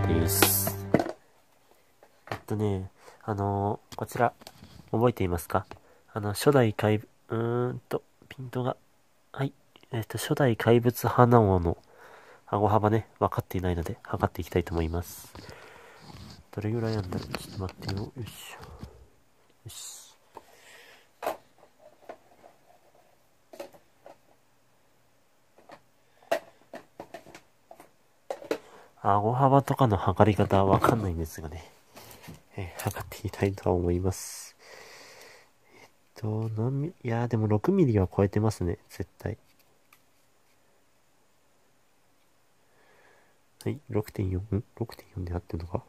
です。えっとね、あのー、こちら、覚えていますか？あの、初代怪物、うーんと、ピントが、はい、えっと、初代怪物花王の顎幅ね、分かっていないので、測っていきたいと思います。どれぐらいなんだろちょっと待ってよ。よいしょ。よし。顎幅とかの測り方はわかんないんですがね。えー、測っていきたいと思います。えっと、何ミリ、いやでも6ミリは超えてますね、絶対。はい、6.4、ん ?6.4 で合ってるのか？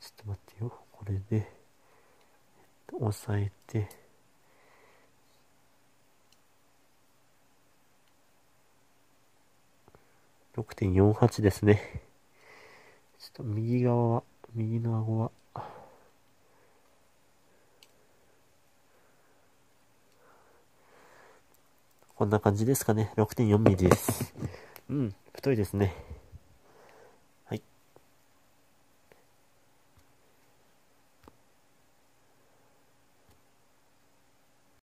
ちょっと待ってよ。これで、えっと、押さえて、6.48ですね。ちょっと右側は、右の顎は、こんな感じですかね。6.4ミリです。うん、太いですね。